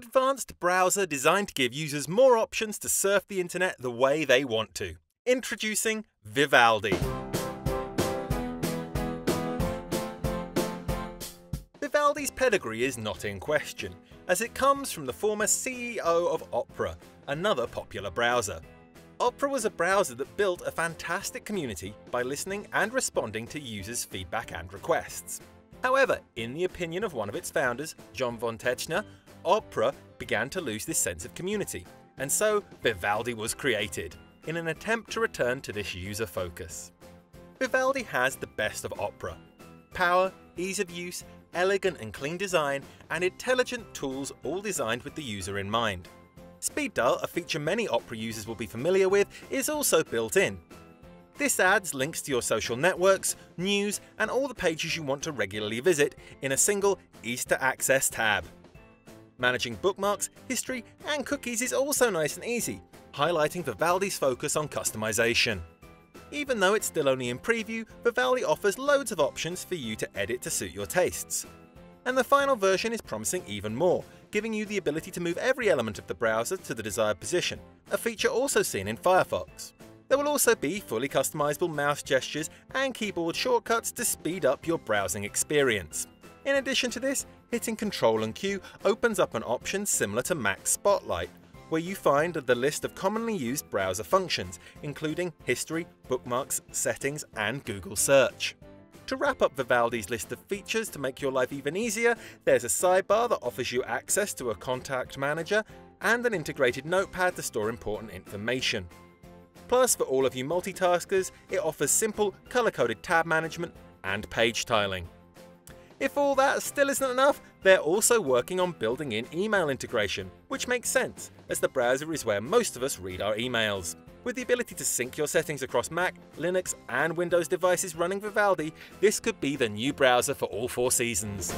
advanced browser designed to give users more options to surf the internet the way they want to. Introducing Vivaldi. Vivaldi's pedigree is not in question, as it comes from the former CEO of Opera, another popular browser. Opera was a browser that built a fantastic community by listening and responding to users' feedback and requests. However, in the opinion of one of its founders, Jon von Tetzchner, Opera began to lose this sense of community, and so Vivaldi was created, in an attempt to return to this user focus. Vivaldi has the best of Opera power, ease of use, elegant and clean design, and intelligent tools all designed with the user in mind. Speed dial, a feature many Opera users will be familiar with, is also built in. This adds links to your social networks, news, and all the pages you want to regularly visit in a single Easy to Access tab. Managing bookmarks, history, and cookies is also nice and easy, highlighting Vivaldi's focus on customization. Even though it's still only in preview, Vivaldi offers loads of options for you to edit to suit your tastes. And the final version is promising even more, giving you the ability to move every element of the browser to the desired position, a feature also seen in Firefox. There will also be fully customizable mouse gestures and keyboard shortcuts to speed up your browsing experience. In addition to this, hitting Ctrl and Q opens up an option similar to Mac Spotlight, where you find the list of commonly used browser functions, including history, bookmarks, settings, and Google search. To wrap up Vivaldi's list of features to make your life even easier, there's a sidebar that offers you access to a contact manager and an integrated notepad to store important information. Plus, for all of you multitaskers, it offers simple, color-coded tab management and page tiling. If all that still isn't enough, they're also working on building in email integration, which makes sense, as the browser is where most of us read our emails. With the ability to sync your settings across Mac, Linux, and Windows devices running Vivaldi, this could be the new browser for all four seasons.